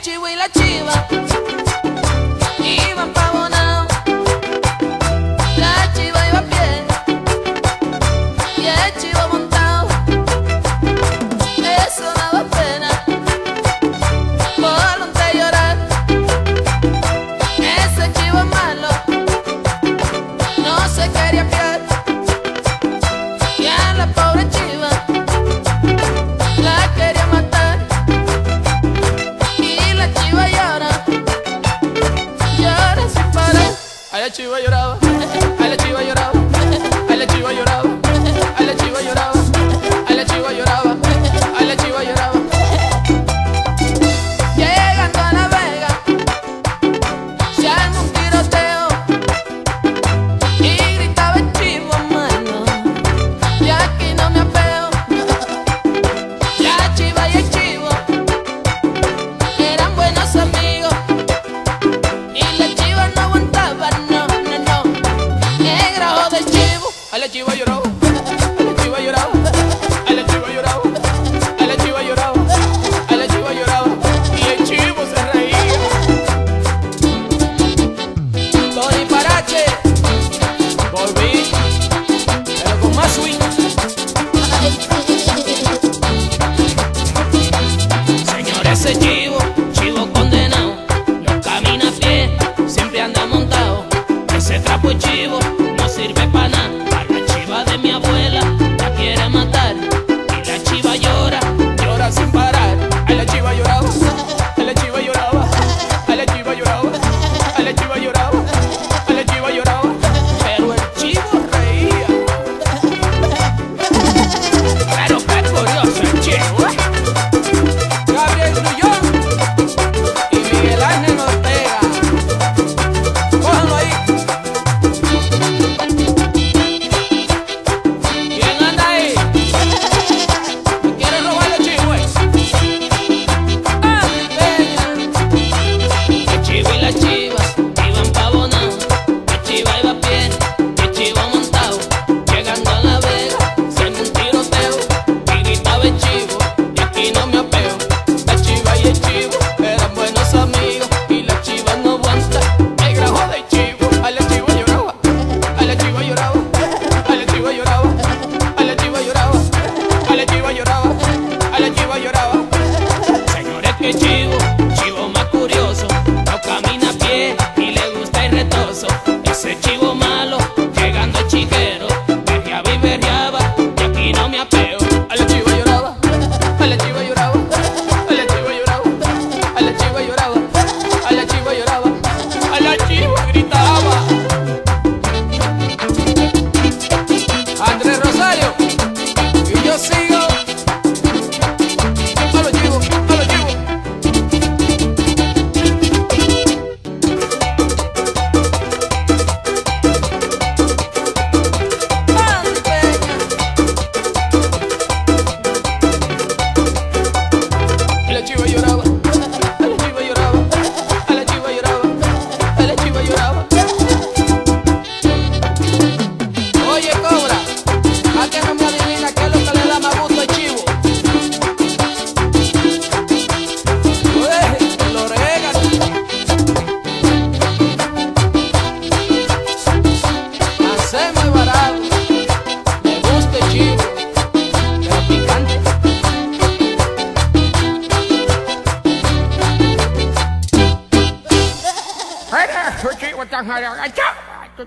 chivo y la chiva. muchacho iba lloraba. ese chivo, chivo condenado, no camina a pie, siempre anda montado, ese trapo es chivo. 快点儿的叫啊真